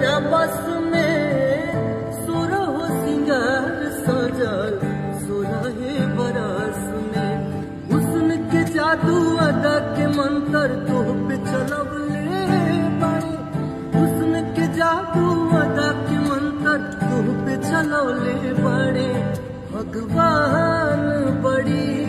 बस में सुरह सिंगार सजल सुरह बरस में। हुस्न के जादू अदा के मंत्र धूप पिछलब ले बड़ी हुस्न के जादू अदा के मंत्र धूप पिछलब ले बड़े भगवान बड़ी